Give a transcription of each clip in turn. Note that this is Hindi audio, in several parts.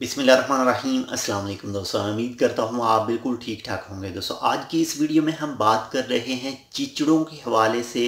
बिसमीम अल्लाम दोस्तों उम्मीद करता हूँ आप बिल्कुल ठीक ठाक होंगे। दोस्तों, आज की इस वीडियो में हम बात कर रहे हैं चिचड़ों के हवाले से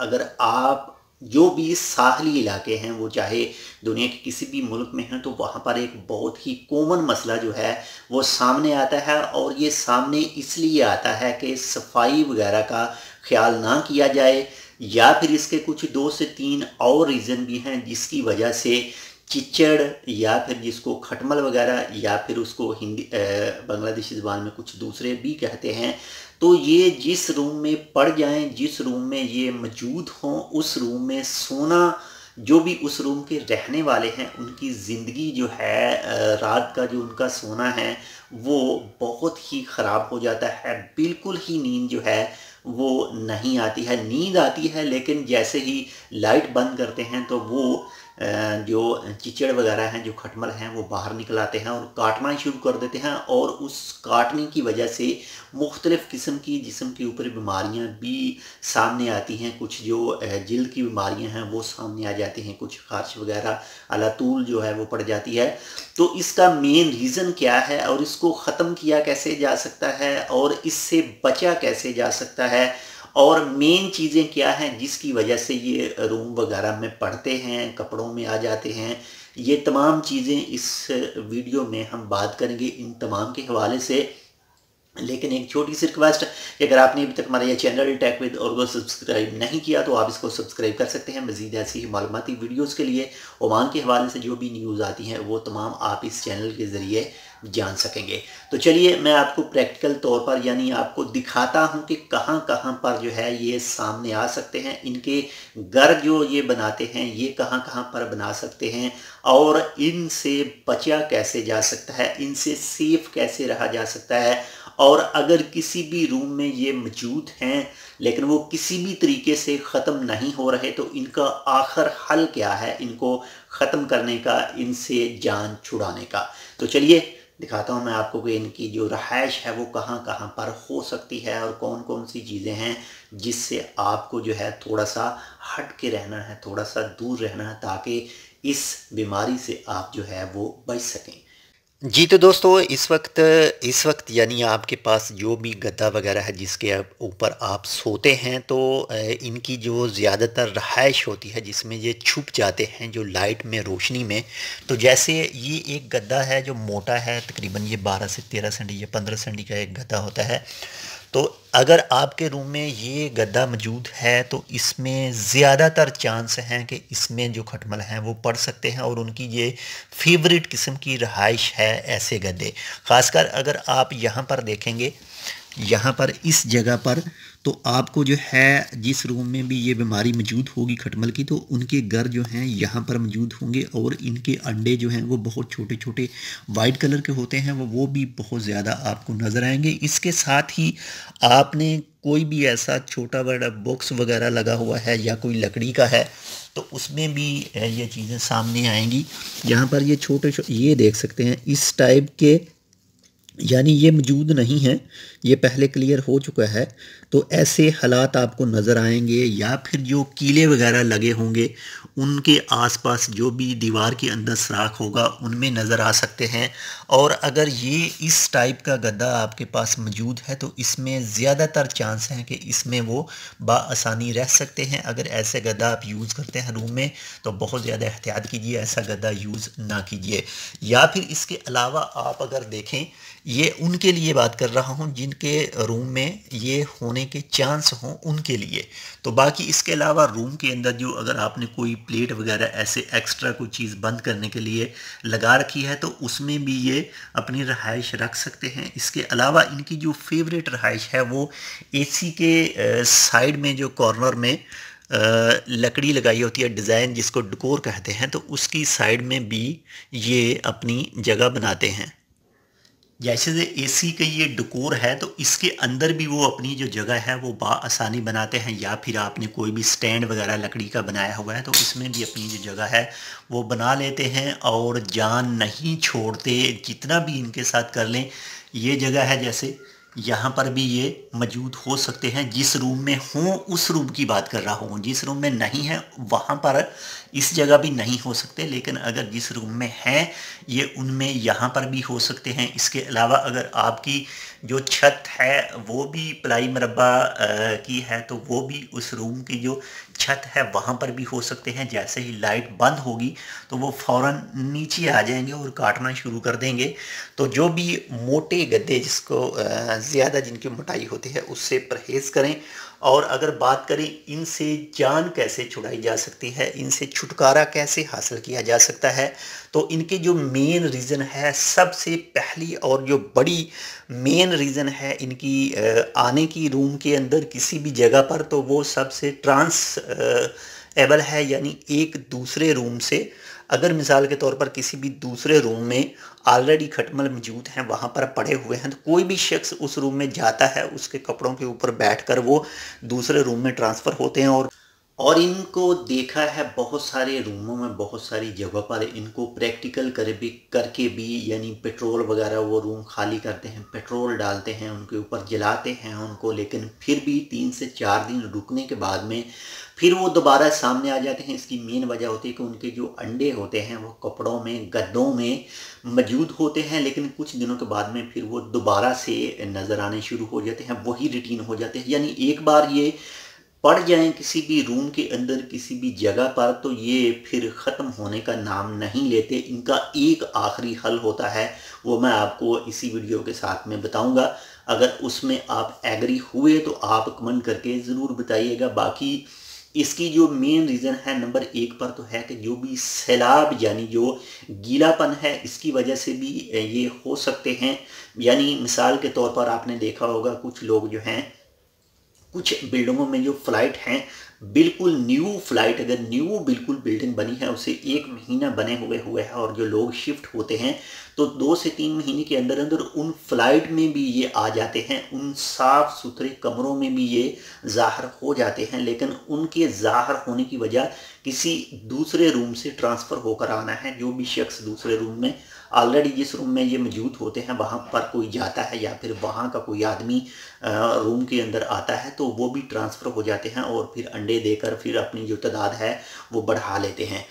अगर आप जो भी साहली इलाके हैं, वो चाहे दुनिया के किसी भी मुल्क में हैं तो वहाँ पर एक बहुत ही कॉमन मसला जो है, वो सामने आता है और ये सामने इसलिए आता है कि सफ़ाई वगैरह का ख्याल ना किया जाए या फिर इसके कुछ दो से तीन और रीज़न भी हैं जिसकी वजह से चिचड़ या फिर जिसको खटमल वगैरह, या फिर उसको हिंदी बांग्लादेशी ज़बान में कुछ दूसरे भी कहते हैं तो ये जिस रूम में पड़ जाएँ, जिस रूम में ये मौजूद हों, उस रूम में सोना, जो भी उस रूम के रहने वाले हैं, उनकी ज़िंदगी जो है रात का जो उनका सोना है, वो बहुत ही ख़राब हो जाता है, बिल्कुल ही नींद जो है, वो नहीं आती है। नींद आती है, लेकिन जैसे ही लाइट बंद करते हैं तो वो जो चिचड़ वगैरह हैं, जो खटमल हैं, वो बाहर निकल आते हैं और काटना शुरू कर देते हैं और उस काटने की वजह से मुख्तलिफ़ किस्म की जिसम के ऊपर बीमारियाँ भी सामने आती हैं। कुछ जो जल्द की बीमारियाँ हैं, वो सामने आ जाती हैं। कुछ खारिश वगैरह, अलातूल जो है, वो पड़ जाती है। तो इसका मेन रीज़न क्या है और इसको ख़त्म किया कैसे जा सकता है और इससे बचा कैसे जा सकता है? और मेन चीज़ें क्या हैं, जिसकी वजह से ये रूम वगैरह में पढ़ते हैं, कपड़ों में आ जाते हैं, ये तमाम चीज़ें इस वीडियो में हम बात करेंगे इन तमाम के हवाले से। लेकिन एक छोटी सी रिक्वेस्ट कि अगर आपने अभी तक हमारा ये चैनल टैक विद और सब्सक्राइब नहीं किया तो आप इसको सब्सक्राइब कर सकते हैं। मजीद ऐसी ही मालूमती वीडियोज़ के लिए ओमान के हवाले से जो भी न्यूज़ आती हैं, वो तमाम आप इस चैनल के ज़रिए जान सकेंगे। तो चलिए, मैं आपको प्रैक्टिकल तौर पर, यानी आपको दिखाता हूँ कि कहाँ कहाँ पर जो है ये सामने आ सकते हैं। इनके घर जो ये बनाते हैं, ये कहाँ कहाँ पर बना सकते हैं और इनसे बचा कैसे जा सकता है, इनसे सेफ़ कैसे रहा जा सकता है और अगर किसी भी रूम में ये मौजूद हैं, लेकिन वो किसी भी तरीके से ख़त्म नहीं हो रहे तो इनका आखिर हल क्या है? इनको ख़त्म करने का, इनसे जान छुड़ाने का। तो चलिए दिखाता हूँ मैं आपको कि इनकी जो रहाइश है वो कहाँ कहाँ पर हो सकती है और कौन कौन सी चीज़ें हैं जिससे आपको जो है थोड़ा सा हट के रहना है, थोड़ा सा दूर रहना है ताकि इस बीमारी से आप जो है वो बच सकें। जी तो दोस्तों, इस वक्त इस वक्त यानी आपके पास जो भी गद्दा वगैरह है जिसके ऊपर आप सोते हैं तो इनकी जो ज़्यादातर रहाइश होती है, जिसमें ये छुप जाते हैं, जो लाइट में, रोशनी में तो जैसे ये एक गद्दा है जो मोटा है, तकरीबन ये 12 से 13 सेंटी या 15 सेंटी का एक गद्दा होता है। तो अगर आपके रूम में ये गद्दा मौजूद है तो इसमें ज़्यादातर चांस हैं कि इसमें जो खटमल हैं, वो पढ़ सकते हैं और उनकी ये फेवरेट किस्म की रहाइश है ऐसे गद्दे। ख़ासकर अगर आप यहाँ पर देखेंगे यहाँ पर, इस जगह पर तो आपको जो है, जिस रूम में भी ये बीमारी मौजूद होगी खटमल की तो उनके घर जो हैं, यहाँ पर मौजूद होंगे और इनके अंडे जो हैं, वो बहुत छोटे छोटे वाइट कलर के होते हैं, वो वो भी बहुत ज़्यादा आपको नज़र आएँगे। इसके साथ ही आपने कोई भी ऐसा छोटा बड़ा बॉक्स वगैरह लगा हुआ है या कोई लकड़ी का है तो उसमें भी ये चीज़ें सामने आएँगी। यहाँ पर ये छोटे ये देख सकते हैं, इस टाइप के, यानी ये मौजूद नहीं है ये पहले क्लियर हो चुका है तो ऐसे हालात आपको नज़र आएँगे या फिर जो कीले वगैरह लगे होंगे, उनके आसपास जो भी दीवार के अंदर सराख होगा, उनमें नज़र आ सकते हैं। और अगर ये इस टाइप का गद्दा आपके पास मौजूद है तो इसमें ज़्यादातर चांस हैं कि इसमें वो बासानी रह सकते हैं। अगर ऐसे गद्दा आप यूज़ करते हैं रूम में तो बहुत ज़्यादा एहतियात कीजिए, ऐसा गद्दा यूज़ ना कीजिए। या फिर इसके अलावा आप अगर देखें, ये उनके लिए बात कर रहा हूँ जिनके रूम में ये होने के चांस हों उनके लिए। तो बाकी इसके अलावा रूम के अंदर जो अगर आपने कोई प्लेट वगैरह ऐसे एक्स्ट्रा कोई चीज़ बंद करने के लिए लगा रखी है तो उसमें भी ये अपनी रहाइश रख सकते हैं। इसके अलावा इनकी जो फेवरेट रहाइश है, वो एसी के साइड में जो कॉर्नर में लकड़ी लगाई होती है डिज़ाइन जिसको डकोर कहते हैं तो उसकी साइड में भी ये अपनी जगह बनाते हैं। जैसे जैसे एसी का ये डकोर है तो इसके अंदर भी वो अपनी जो जगह है, वो आसानी बनाते हैं, या फिर आपने कोई भी स्टैंड वगैरह लकड़ी का बनाया हुआ है तो इसमें भी अपनी जो जगह है, वो बना लेते हैं और जान नहीं छोड़ते, जितना भी इनके साथ कर लें, ये जगह है जैसे यहाँ पर भी ये मौजूद हो सकते हैं। जिस रूम में हों, उस रूम की बात कर रहा हूँ। जिस रूम में नहीं है, वहाँ पर इस जगह भी नहीं हो सकते। लेकिन अगर जिस रूम में हैं, ये उनमें यहाँ पर भी हो सकते हैं। इसके अलावा अगर आपकी जो छत है, वो भी प्लाई मरबा की है तो वो भी उस रूम की जो छत है, वहाँ पर भी हो सकते हैं। जैसे ही लाइट बंद होगी तो वो फ़ौर नीचे आ जाएँगे और काटना शुरू कर देंगे। तो जो भी मोटे गद्दे जिसको ज़्यादा जिनकी मोटाई होती है, उससे परहेज़ करें। और अगर बात करें इनसे जान कैसे छुड़ाई जा सकती है, इनसे छुटकारा कैसे हासिल किया जा सकता है तो इनके जो मेन रीज़न है, सबसे पहली और जो बड़ी मेन रीज़न है इनकी आने की रूम के अंदर किसी भी जगह पर तो वो सबसे ट्रांस एबल है, यानी एक दूसरे रूम से अगर मिसाल के तौर पर किसी भी दूसरे रूम में ऑलरेडी खटमल मौजूद हैं, वहाँ पर पड़े हुए हैं तो कोई भी शख्स उस रूम में जाता है, उसके कपड़ों के ऊपर बैठकर वो दूसरे रूम में ट्रांसफ़र होते हैं और और इनको देखा है बहुत सारे रूमों में, बहुत सारी जगह पर इनको प्रैक्टिकल कर भी, करके भी, यानी पेट्रोल वगैरह वो रूम खाली करते हैं पेट्रोल डालते हैं, उनके ऊपर जलाते हैं उनको, लेकिन फिर भी तीन से चार दिन रुकने के बाद में फिर वो दोबारा सामने आ जाते हैं। इसकी मेन वजह होती है कि उनके जो अंडे होते हैं, वो कपड़ों में, गद्दों में मौजूद होते हैं, लेकिन कुछ दिनों के बाद में फिर वो दोबारा से नज़र आने शुरू हो जाते हैं, वही रूटीन हो जाते हैं। यानी एक बार ये पड़ जाएँ किसी भी रूम के अंदर, किसी भी जगह पर तो ये फिर ख़त्म होने का नाम नहीं लेते। इनका एक आखिरी हल होता है, वो मैं आपको इसी वीडियो के साथ में बताऊँगा। अगर उसमें आप एग्री हुए तो आप कमेंट करके ज़रूर बताइएगा। बाकी इसकी जो मेन रीज़न है नंबर एक पर तो है कि जो भी सैलाब, यानी जो गीलापन है, इसकी वजह से भी ये हो सकते हैं। यानी मिसाल के तौर पर आपने देखा होगा, कुछ लोग जो हैं कुछ बिल्डिंगों में जो फ़्लाइट हैं, बिल्कुल न्यू फ़्लाइट, अगर न्यू बिल्कुल बिल्डिंग बनी है, उसे एक महीना बने हुए हुए हैं और जो लोग शिफ्ट होते हैं तो दो से तीन महीने के अंदर अंदर उन फ़्लाइट में भी ये आ जाते हैं, उन साफ़ सुथरे कमरों में भी ये ज़ाहर हो जाते हैं, लेकिन उनके ज़ाहर होने की वजह किसी दूसरे रूम से ट्रांसफ़र होकर आना है, जो भी शख्स दूसरे रूम में ऑलरेडी जिस रूम में ये मौजूद होते हैं, वहाँ पर कोई जाता है या फिर वहाँ का कोई आदमी रूम के अंदर आता है तो वो भी ट्रांसफ़र हो जाते हैं और फिर अंडे देकर फिर अपनी जो तादाद है, वो बढ़ा लेते हैं।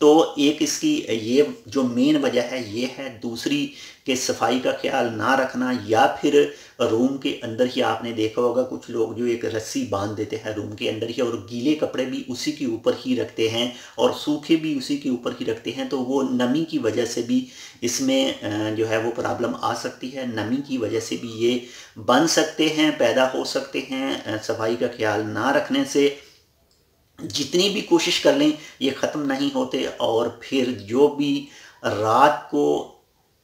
तो एक इसकी, ये जो मेन वजह है, ये है दूसरी कि सफ़ाई का ख्याल ना रखना, या फिर रूम के अंदर ही आपने देखा होगा, कुछ लोग जो एक रस्सी बाँध देते हैं रूम के अंदर ही और गीले कपड़े भी उसी के ऊपर ही रखते हैं और सूखे भी उसी के ऊपर ही रखते हैं तो वो नमी की वजह से भी इसमें जो है वो प्रॉब्लम आ सकती है। नमी की वजह से भी ये बन सकते हैं, पैदा हो सकते हैं सफ़ाई का ख्याल ना रखने से। जितनी भी कोशिश कर लें, ये ख़त्म नहीं होते और फिर जो भी रात को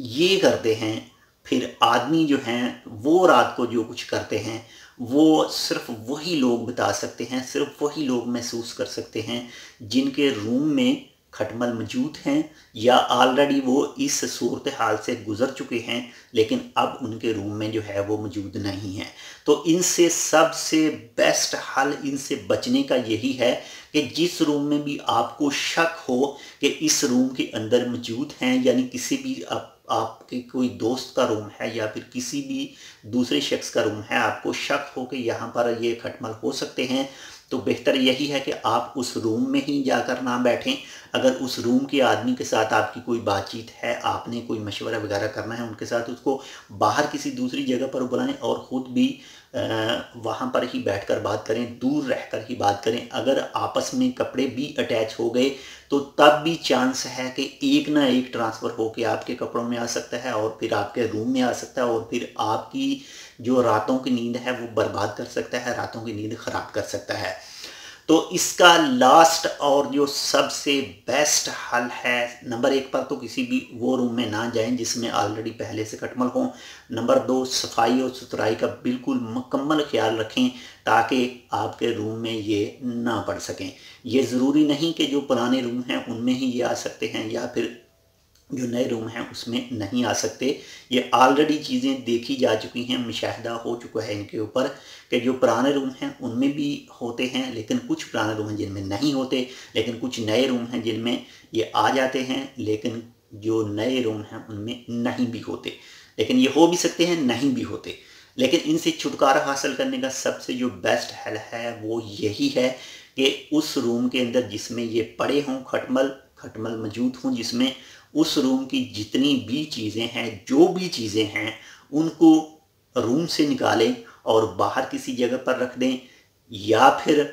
ये करते हैं, फिर आदमी जो हैं, वो रात को जो कुछ करते हैं, वो सिर्फ़ वही लोग बता सकते हैं, सिर्फ़ वही लोग महसूस कर सकते हैं, जिनके रूम में खटमल मौजूद हैं, या ऑलरेडी वो इस सूरत हाल से गुज़र चुके हैं, लेकिन अब उनके रूम में जो है वो मौजूद नहीं है। तो इनसे सबसे बेस्ट हल इनसे बचने का यही है कि जिस रूम में भी आपको शक हो कि इस रूम के अंदर मौजूद हैं, यानी किसी भी आप, आपके कोई दोस्त का रूम है या फिर किसी भी दूसरे शख्स का रूम है, आपको शक हो कि यहाँ पर ये खटमल हो सकते हैं तो बेहतर यही है कि आप उस रूम में ही जाकर ना बैठें। अगर उस रूम के आदमी के साथ आपकी कोई बातचीत है, आपने कोई मशवरा वगैरह करना है, उनके साथ उसको बाहर किसी दूसरी जगह पर बुलाएँ और ख़ुद भी वहाँ पर ही बैठकर बात करें, दूर रहकर ही बात करें। अगर आपस में कपड़े भी अटैच हो गए तो तब भी चांस है कि एक ना एक ट्रांसफ़र हो के आपके कपड़ों में आ सकता है और फिर आपके रूम में आ सकता है और फिर आपकी जो रातों की नींद है, वो बर्बाद कर सकता है, रातों की नींद ख़राब कर सकता है। तो इसका लास्ट और जो सबसे बेस्ट हल है नंबर एक पर तो किसी भी वो रूम में ना जाएँ जिसमें ऑलरेडी पहले से कटमल हो। नंबर दो, सफ़ाई और सुथराई का बिल्कुल मुकम्मल ख्याल रखें ताकि आपके रूम में ये ना पड़ सकें। ये ज़रूरी नहीं कि जो पुराने रूम हैं उनमें ही ये आ सकते हैं या फिर जो नए रूम हैं, उसमें नहीं आ सकते। ये ऑलरेडी चीज़ें देखी जा चुकी हैं, मुशाहिदा हो चुका है इनके ऊपर कि जो पुराने रूम हैं, उनमें भी होते हैं, लेकिन कुछ पुराने रूम हैं जिनमें नहीं होते, लेकिन कुछ नए रूम हैं जिनमें ये आ जाते हैं, लेकिन जो नए रूम हैं, उनमें नहीं भी होते। लेकिन ये हो भी सकते हैं, नहीं भी होते। लेकिन इनसे छुटकारा हासिल करने का सबसे जो बेस्ट हल है, वो यही है कि उस रूम के अंदर जिसमें ये पड़े हों, खटमल खटमल मौजूद हों, जिसमें उस रूम की जितनी भी चीज़ें हैं, जो भी चीज़ें हैं, उनको रूम से निकालें और बाहर किसी जगह पर रख दें या फिर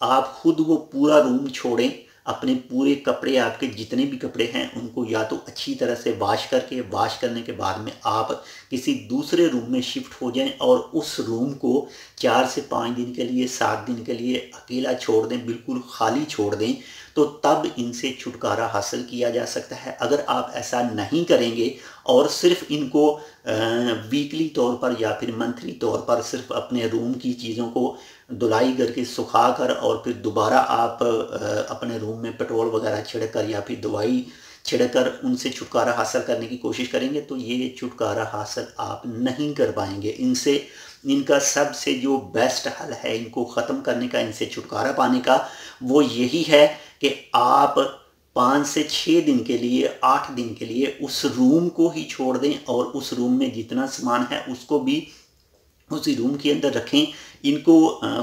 आप खुद वो पूरा रूम छोड़ें, अपने पूरे कपड़े, आपके जितने भी कपड़े हैं, उनको या तो अच्छी तरह से वाश करके, वाश करने के बाद में आप किसी दूसरे रूम में शिफ्ट हो जाएँ और उस रूम को चार से पाँच दिन के लिए, सात दिन के लिए अकेला छोड़ दें, बिल्कुल खाली छोड़ दें तो तब इनसे छुटकारा हासिल किया जा सकता है। अगर आप ऐसा नहीं करेंगे और सिर्फ़ इनको वीकली तौर पर या फिर मंथली तौर पर सिर्फ़ अपने रूम की चीज़ों को धुलाई करके सुखा कर और फिर दोबारा आप अपने रूम में पेट्रोल वगैरह छिड़क कर या फिर दवाई छिड़कर उनसे छुटकारा हासिल करने की कोशिश करेंगे तो ये छुटकारा हासिल आप नहीं कर पाएँगे। इनसे, इनका सबसे जो बेस्ट हल है इनको ख़त्म करने का, इनसे छुटकारा पाने का, वो यही है कि आप पाँच से छः दिन के लिए, आठ दिन के लिए उस रूम को ही छोड़ दें और उस रूम में जितना सामान है उसको भी उसी रूम के अंदर रखें। इनको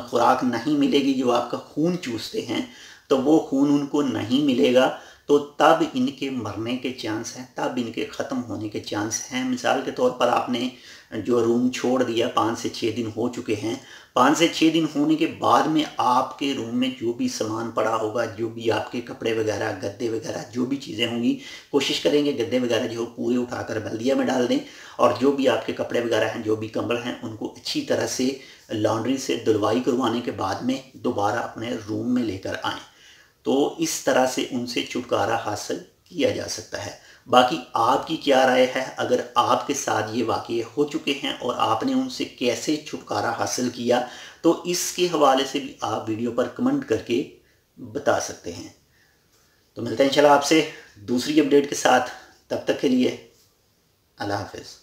खुराक नहीं मिलेगी जो आपका खून चूसते हैं तो वो खून उनको नहीं मिलेगा। तो तब इनके मरने के चांस हैं, तब इनके ख़त्म होने के चांस हैं। मिसाल के तौर पर आपने जो रूम छोड़ दिया, पाँच से छः दिन हो चुके हैं, पाँच से छः दिन होने के बाद में आपके रूम में जो भी सामान पड़ा होगा, जो भी आपके कपड़े वगैरह, गद्दे वगैरह, जो भी चीज़ें होंगी, कोशिश करेंगे गद्दे वगैरह जो पूरे उठाकर बल्दिया में डाल दें और जो भी आपके कपड़े वगैरह हैं, जो भी कंबल हैं, उनको अच्छी तरह से लॉन्ड्री से धुलवाई करवाने के बाद में दोबारा अपने रूम में लेकर आएँ। तो इस तरह से उनसे छुटकारा हासिल किया जा सकता है। बाकी आपकी क्या राय है? अगर आपके साथ ये वाक़े हो चुके हैं और आपने उनसे कैसे छुटकारा हासिल किया तो इसके हवाले से भी आप वीडियो पर कमेंट करके बता सकते हैं। तो मिलते हैं इंशाल्लाह आपसे दूसरी अपडेट के साथ। तब तक के लिए अल्लाह हाफिज़।